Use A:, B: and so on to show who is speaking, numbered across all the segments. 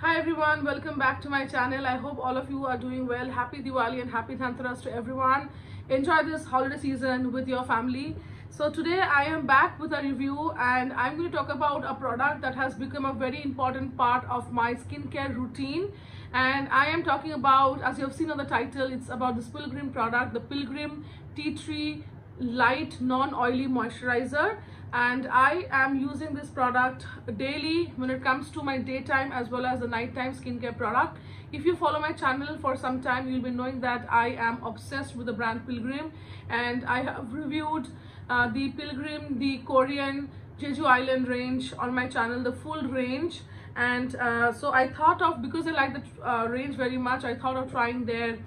A: Hi everyone, welcome back to my channel. I hope all of you are doing well. Happy Diwali and happy Dhanteras to everyone. Enjoy this holiday season with your family. So today I am back with a review and I'm going to talk about a product that has become a very important part of my skincare routine. And I am talking about, as you have seen on the title, it's about this Pilgrim product, the Pilgrim Tea Tree Light Non-Oily Moisturizer and I am using this product daily when it comes to my daytime as well as the nighttime skincare product. If you follow my channel for some time, you'll be knowing that I am obsessed with the brand Pilgrim and I have reviewed uh, the Pilgrim, the Korean Jeju Island range on my channel, the full range and uh, so I thought of, because I like the uh, range very much, I thought of trying their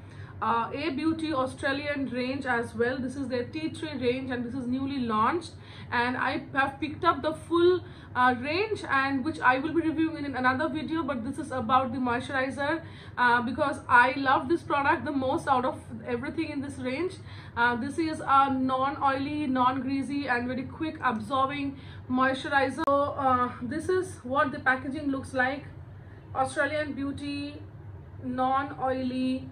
A: uh, A Beauty Australian range as well. This is their tea tree range and this is newly launched and I have picked up the full uh, range and which I will be reviewing in another video but this is about the moisturizer uh, because I love this product the most out of everything in this range. Uh, this is a non-oily, non-greasy and very quick absorbing moisturizer. So uh, this is what the packaging looks like. Australian Beauty non-oily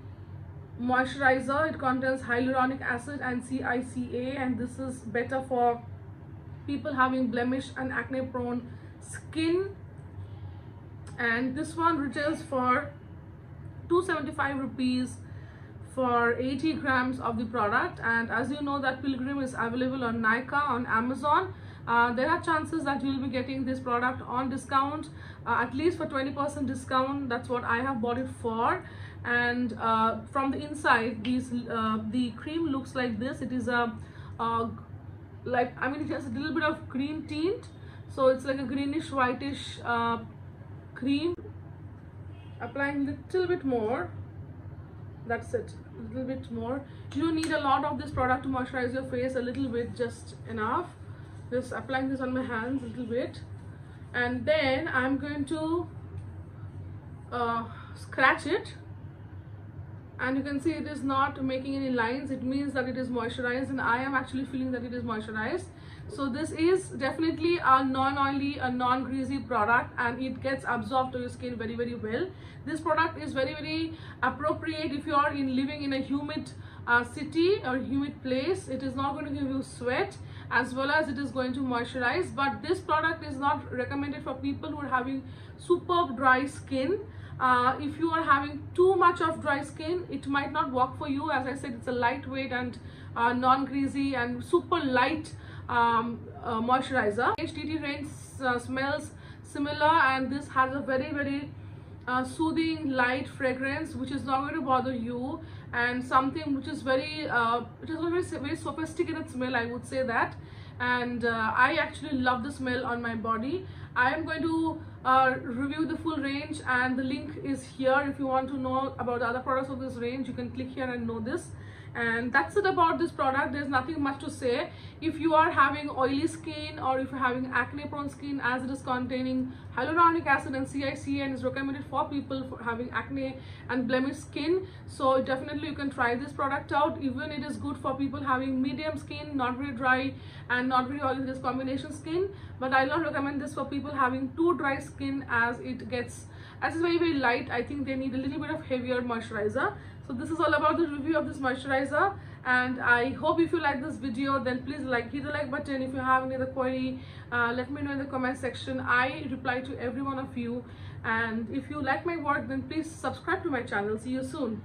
A: moisturizer it contains hyaluronic acid and CICA and this is better for people having blemish and acne prone skin. And this one retails for 275 rupees for 80 grams of the product. And as you know that pilgrim is available on Nykaa on Amazon. Uh, there are chances that you will be getting this product on discount uh, at least for 20% discount. That's what I have bought it for. And uh, from the inside these uh, the cream looks like this. It is a like I mean it has a little bit of green tint. So it's like a greenish whitish uh, cream. Applying a little bit more. That's it. A little bit more. You need a lot of this product to moisturize your face a little bit just enough. Just applying this on my hands a little bit. And then I'm going to uh, scratch it and you can see it is not making any lines. It means that it is moisturized and I am actually feeling that it is moisturized. So this is definitely a non-oily a non-greasy product and it gets absorbed to your skin very very well. This product is very very appropriate if you are in living in a humid uh, city or humid place it is not going to give you sweat as well as it is going to moisturize. But this product is not recommended for people who are having superb dry skin. Uh, if you are having too much of dry skin it might not work for you. As I said it's a lightweight and uh, non-greasy and super light um, uh, moisturizer. HTT range uh, smells similar and this has a very very uh, soothing light fragrance which is not going to bother you and something which is very uh, it is a very, very sophisticated smell I would say that and uh, I actually love the smell on my body. I am going to uh, review the full range and the link is here. If you want to know about the other products of this range you can click here and know this. And that's it about this product. There's nothing much to say. If you are having oily skin or if you're having acne prone skin as it is containing hyaluronic acid and CICA and is recommended for people for having acne and blemish skin so definitely you can try this product out. Even it is good for people having medium skin not very dry and not very oily this combination skin but I don't recommend this for people having too dry skin as it gets as it's very very light. I think they need a little bit of heavier moisturizer. So this is all about the review of this moisturizer and i hope if you like this video then please like hit the like button. If you have any other query uh, let me know in the comment section. I reply to every one of you. And if you like my work then please subscribe to my channel. See you soon